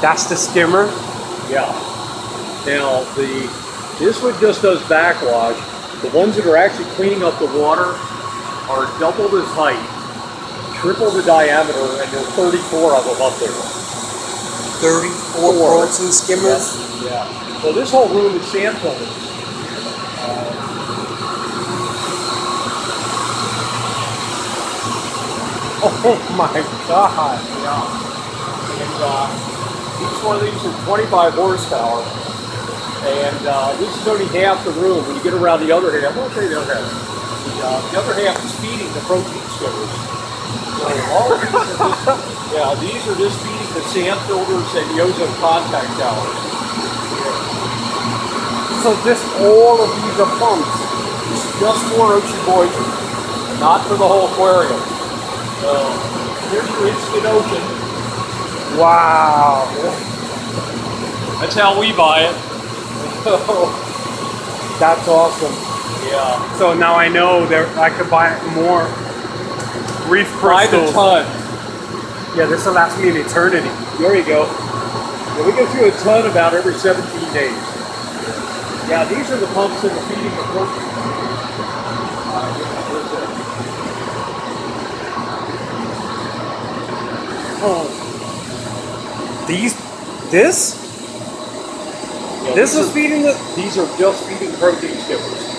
That's the skimmer. Yeah. Now the this one just does backwash. The ones that are actually cleaning up the water are double the height, triple the diameter, and there are 34 of them up there. 34 Four. protein skimmers. Yeah. So this whole room is sand filters. Oh my god. Yeah. And uh, each one of these is 25 horsepower. And uh, this is only half the room. When you get around the other half, I'll show you the other half. The, uh, the other half is feeding the protein skimmers. So all of these are just, yeah, these are just feeding the sand filters and the ozone contact towers. So this all of these are pumps. Just for ocean voyager, not for the whole aquarium. So here's your instant ocean. Wow. That's how we buy it. That's awesome. yeah. So now I know there I could buy more reef By the ton. Yeah, this will last me an eternity. There you go. Yeah, we go through a ton about every 17 days. Yeah, these are the pumps that are feeding the protein. Yeah, there's it. Oh. These, this, Yeah, this these is are- feeding the. These are just feeding protein skimmers.